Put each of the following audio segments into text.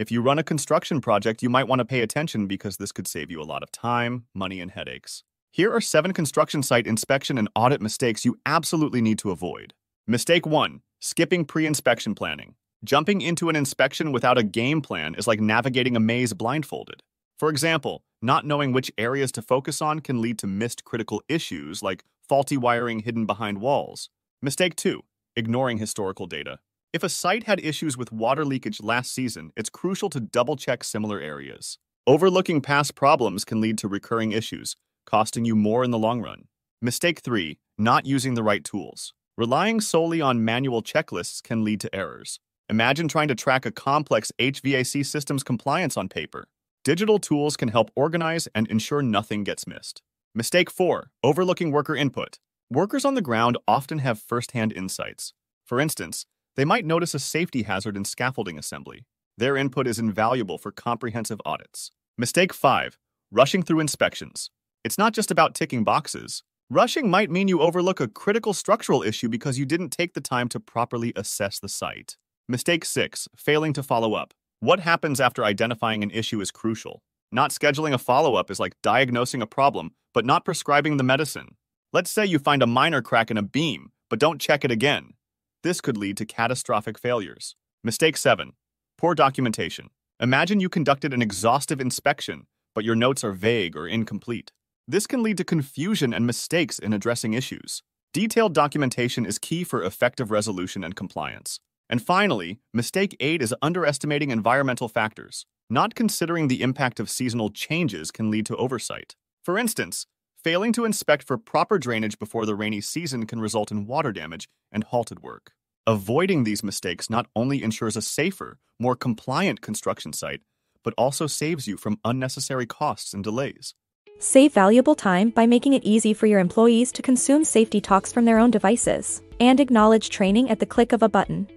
If you run a construction project, you might want to pay attention because this could save you a lot of time, money, and headaches. Here are seven construction site inspection and audit mistakes you absolutely need to avoid. Mistake 1 Skipping pre inspection planning. Jumping into an inspection without a game plan is like navigating a maze blindfolded. For example, not knowing which areas to focus on can lead to missed critical issues like faulty wiring hidden behind walls. Mistake 2 Ignoring historical data. If a site had issues with water leakage last season, it's crucial to double check similar areas. Overlooking past problems can lead to recurring issues, costing you more in the long run. Mistake 3 Not using the right tools. Relying solely on manual checklists can lead to errors. Imagine trying to track a complex HVAC system's compliance on paper. Digital tools can help organize and ensure nothing gets missed. Mistake 4 Overlooking worker input. Workers on the ground often have first-hand insights. For instance, they might notice a safety hazard in scaffolding assembly. Their input is invaluable for comprehensive audits. Mistake 5 Rushing through inspections. It's not just about ticking boxes. Rushing might mean you overlook a critical structural issue because you didn't take the time to properly assess the site. Mistake 6. Failing to follow up. What happens after identifying an issue is crucial. Not scheduling a follow-up is like diagnosing a problem, but not prescribing the medicine. Let's say you find a minor crack in a beam, but don't check it again. This could lead to catastrophic failures. Mistake 7. Poor documentation. Imagine you conducted an exhaustive inspection, but your notes are vague or incomplete. This can lead to confusion and mistakes in addressing issues. Detailed documentation is key for effective resolution and compliance. And finally, mistake 8 is underestimating environmental factors. Not considering the impact of seasonal changes can lead to oversight. For instance, failing to inspect for proper drainage before the rainy season can result in water damage and halted work. Avoiding these mistakes not only ensures a safer, more compliant construction site, but also saves you from unnecessary costs and delays. Save valuable time by making it easy for your employees to consume safety talks from their own devices, and acknowledge training at the click of a button.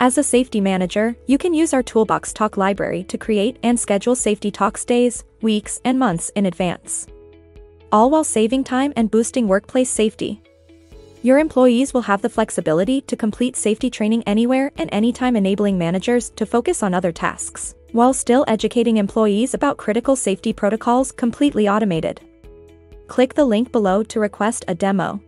As a safety manager, you can use our Toolbox Talk library to create and schedule safety talks days, weeks, and months in advance. All while saving time and boosting workplace safety. Your employees will have the flexibility to complete safety training anywhere and anytime enabling managers to focus on other tasks while still educating employees about critical safety protocols completely automated. Click the link below to request a demo.